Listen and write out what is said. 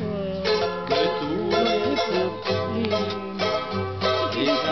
euh, Que tous